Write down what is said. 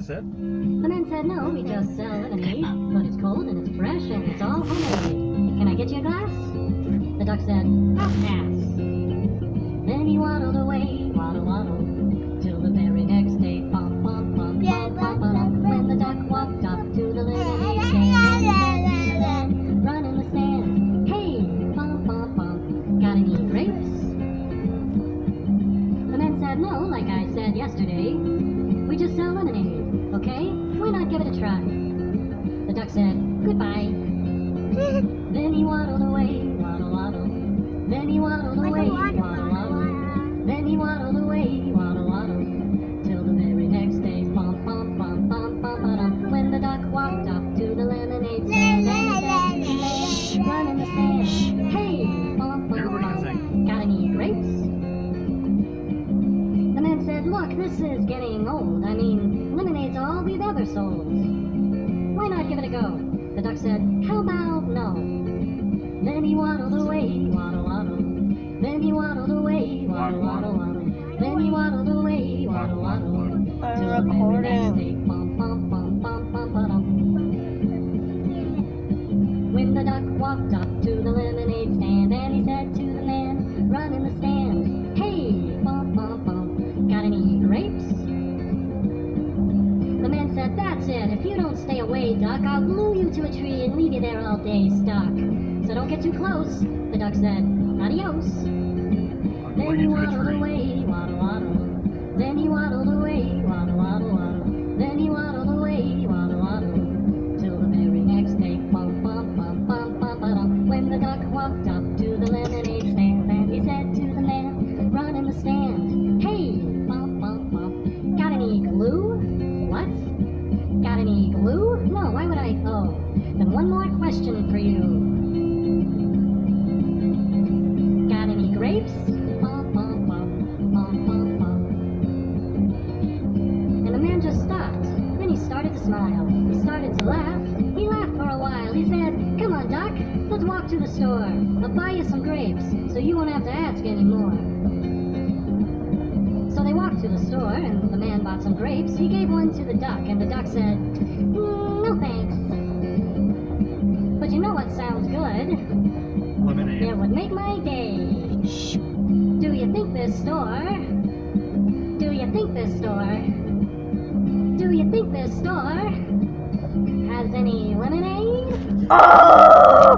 this it? The man said, no, we just uh, sell lemonade, but it's cold and it's fresh and it's all homemade. Can I get you a glass? The duck said, I'll pass. Then he waddled away, waddle, waddle, till the very next day, bum, bum, bum, bum, bum, bum, when the duck walked up to the lemonade stand, run in the stand, hey, bum, bum, bum, got any grapes? The man said, no, like I said yesterday, we just sell lemonade, okay? Why not give it a try? The duck said, goodbye. then he waddled away, this is getting old. I mean, lemonade's all we've ever sold. Why not give it a go? The duck said, How about no? Then he waddled away, waddle, waddle. Then he waddled away, waddle, waddle, waddle. Then he waddled away, waddle, waddle. I'm Till the very next recording. day, bum, bum, bum, bum, bum, ba-dum. When the duck walked up to the lemonade stand and he said to the man, run in the stand, said, that's it, if you don't stay away, duck, I'll glue you to a tree and leave you there all day stuck. So don't get too close, the duck said, adios. I'll Then he you to a waddled away, waddle, waddle. Then he waddled away, waddle, waddle, waddle. Then he waddled away, waddle, waddle. Till the very next day, bum, bum, bum, bum, bum, ba-dum. When the duck walked up to the lemonade question for you. Got any grapes? And the man just stopped. Then he started to smile. He started to laugh. He laughed for a while. He said, Come on, Doc, let's walk to the store. I'll buy you some grapes, so you won't have to ask anymore. So they walked to the store, and the man bought some grapes. He gave one to the duck, and the duck said, "Mm. But you know what sounds good? Lemonade. It would make my day. Shh. Do you think this store? Do you think this store? Do you think this store has any lemonade? Oh!